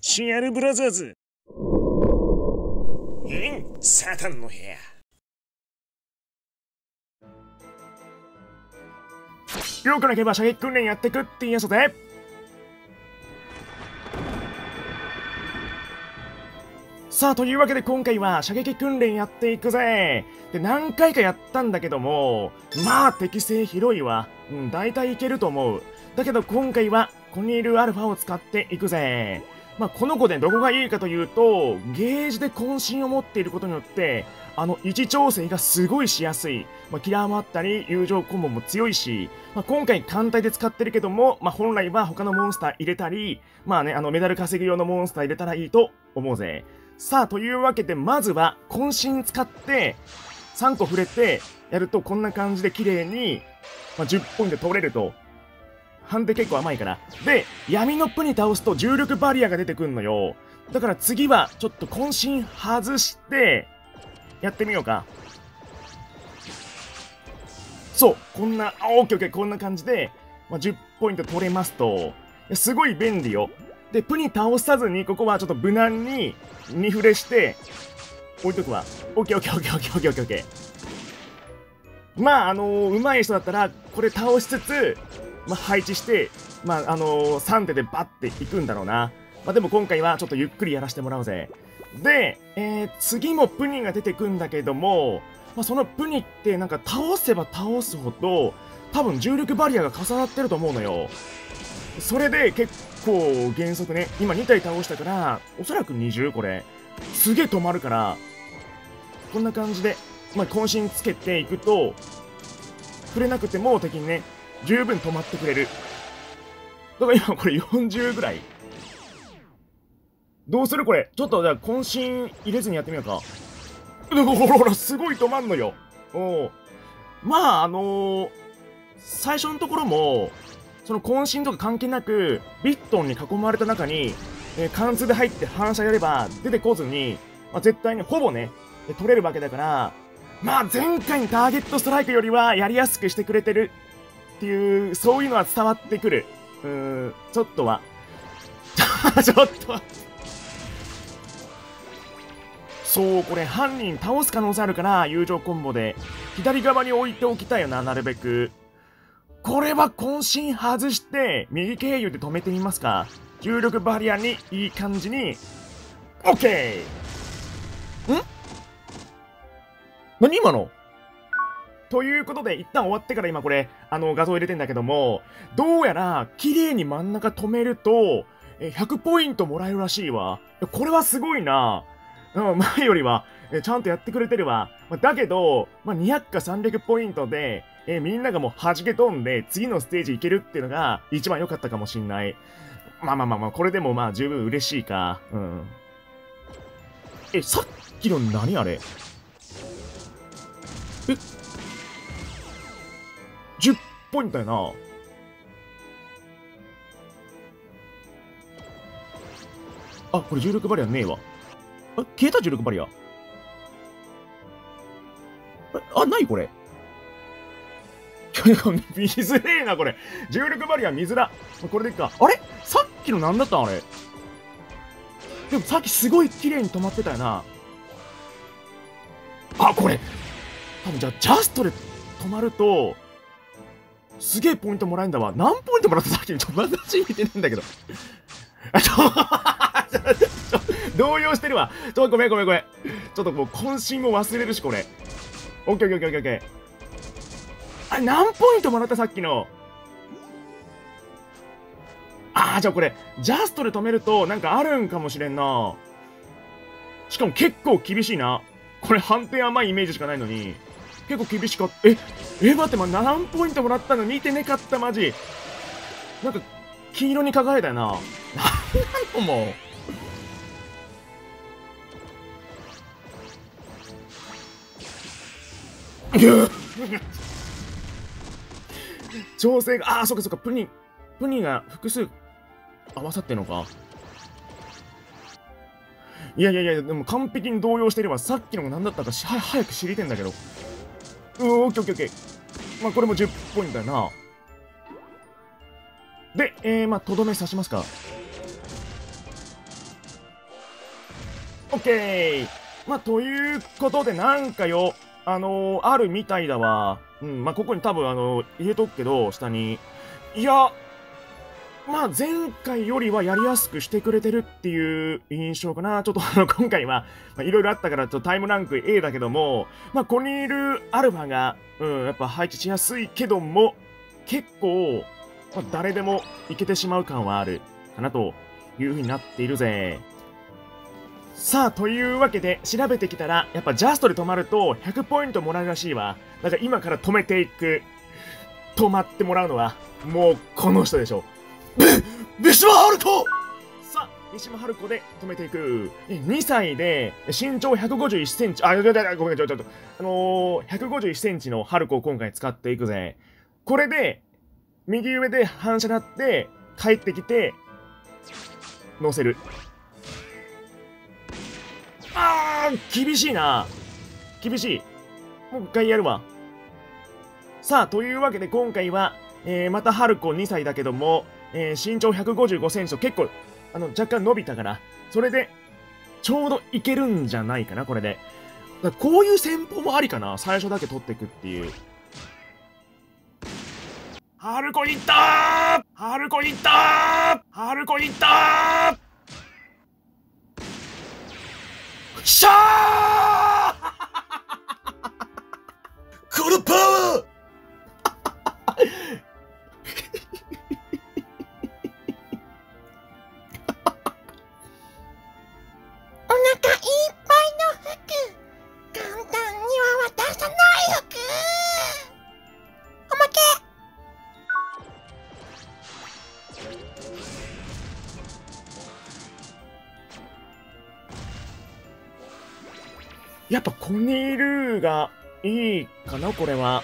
シアルブラザーズえんサタンの部屋よくなければ射撃訓練やってくって言いやつでさあ、というわけで今回は射撃訓練やっていくぜ。で、何回かやったんだけども、まあ適性広いわ。うん、大体いけると思う。だけど今回はコニールアルファを使っていくぜ。まあ、この子でどこがいいかというと、ゲージで渾身を持っていることによって、あの、位置調整がすごいしやすい。まあ、キラーもあったり、友情コンボも強いし、まあ、今回単体で使ってるけども、まあ、本来は他のモンスター入れたり、まあね、あの、メダル稼ぐ用のモンスター入れたらいいと思うぜ。さあ、というわけで、まずは、渾身使って、3個触れて、やるとこんな感じで綺麗に、ま、10ポイント取れると判定結構甘いから。で、闇のプに倒すと重力バリアが出てくんのよ。だから次は、ちょっと渾身外して、やってみようか。そう、こんな、あ、オッケーオッケー、こんな感じで、まあ、10ポイント取れますと、すごい便利よ。で、プに倒さずに、ここはちょっと無難に、2フレして、置いとくわ。オッケーオッケーオッケーオッケーオッケーオッケー。まあ、あのー、上手い人だったら、これ倒しつつ、まあ、配置して、まあ、あのー、3手でバッていくんだろうな。まあ、でも今回はちょっとゆっくりやらせてもらうぜ。で、えー、次もプニが出てくんだけども、まあ、そのプニってなんか倒せば倒すほど、多分重力バリアが重なってると思うのよ。それで結構原則ね、今2体倒したから、おそらく20これ。すげえ止まるから、こんな感じで、まあ、渾身つけていくと、触れなくても敵にね、十分止まってくれる。だから今これ40ぐらい。どうする？これ。ちょっとじゃあ渾身入れずにやってみようか。ほらほら、すごい止まんのよ。おまあ、あのー、最初のところも、その渾身とか関係なく、ビットンに囲まれた中に、えー、貫通で入って反射やれば出てこずに、まあ、絶対にほぼね、取れるわけだから、まあ前回のターゲットストライクよりはやりやすくしてくれてるっていう、そういうのは伝わってくる。うーん、ちょっとは。ちょっとは。そう、これ犯人倒す可能性あるから、友情コンボで。左側に置いておきたいよな、なるべく。これは渾身外して、右経由で止めてみますか。重力バリアにいい感じに。オッケーん？何今の？ということで、一旦終わってから今これ、あの、画像入れてんだけども、どうやら、綺麗に真ん中止めると、え、100ポイントもらえるらしいわ。これはすごいな。前よりは、ちゃんとやってくれてるわ。だけど、まあ、200か300ポイントで、え、みんながもう弾け飛んで、次のステージ行けるっていうのが、一番良かったかもしんない。まあまあまあまあ、これでもまあ十分嬉しいか。うん。え、さっきの何あれ？え？10ポイントやな。あ、これ重力バリアねえわ。あ、消えた重力バリア。あ、ないこれ。見づれえな、これ。重力バリア見づら。これでいっか。あれ？さっきの何だったん？あれ。でもさっきすごい綺麗に止まってたよな。あ、これ。多分じゃあ、ジャストで止まると、すげえポイントもらえんだわ。何ポイントもらったさっきちょっと私見てないんだけど。あ、ちょ、ちょ動揺してるわ。ちょ、ごめんごめんごめん。ちょっともう渾身も忘れるし、これ。オッケーオッケーオッケーオッケー。あ、何ポイントもらったさっきの？ああ、じゃあこれ、ジャストで止めると、なんかあるんかもしれんな。しかも結構厳しいな。これ判定甘いイメージしかないのに。結構厳しかった。え、え、待って、ま、何ポイントもらったの見てねかった、マジ。なんか、黄色に輝いたよな。なんなのもう。調整が、ああ、そっかそっか、プニン、プニンが複数合わさってんのか。いやいやいや、でも完璧に動揺してれば、さっきのが何だったかし早く知りてんだけど。うお、オッケーオッケーオッケー。まあ、これも10ポイントだな。で、えー、まあ、とどめ刺しますか。オッケーまあ、ということで、なんかよ、あのー、あるみたいだわ。うん、まあ、ここに多分、あのー、入れとくけど、下に。いや、まあ、前回よりはやりやすくしてくれてるっていう印象かな。ちょっとあの、今回は、まあ、いろいろあったから、ちょっとタイムランク A だけども、まあ、ここにいるアルファが、うん、やっぱ配置しやすいけども、結構、まあ、誰でもいけてしまう感はあるかなという風になっているぜ。さあ、というわけで、調べてきたら、やっぱジャストで止まると100ポイントもらうらしいわ。だから今から止めていく。止まってもらうのは、もうこの人でしょ。三島春子さあ、三島春子で止めていく。2歳で、身長151センチ、あ、ごめん、ごめん、ちょ、ちょっと、あのー、151センチの春子を今回使っていくぜ。これで、右上で反射なって、帰ってきて、乗せる。あー厳しいな厳しい。もう一回やるわ。さあ、というわけで今回は、えー、また春子2歳だけども、えー、身長155センチと結構、あの、若干伸びたから、それで、ちょうどいけるんじゃないかな、これで。だこういう戦法もありかな最初だけ取っていくっていう。春子いったー春子いったー春子いったーしゃやっぱコニールーがいいかな、これは。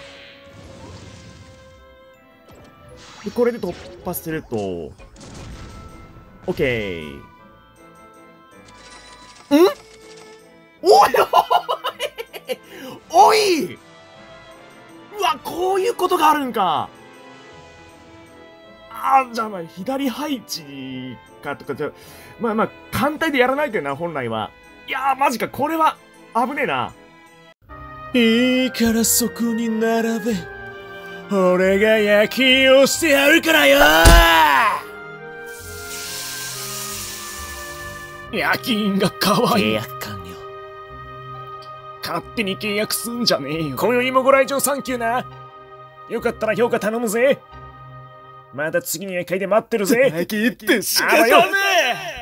で、これで突破すると、オッケー。んおいおいうわ、こういうことがあるんか。あ、じゃあまあ、左配置かとか、じゃまあまあ、簡単でやらないけどな、本来は。いやー、マジか、これは、危ねえな。いいからそこに並べ。俺が夜勤をしてやるからよ夜勤が可愛い。契約完了。勝手に契約すんじゃねえよ。今宵もご来場サンキューな。よかったら評価頼むぜ。まだ次の夜会で待ってるぜ。先行って仕方ねえ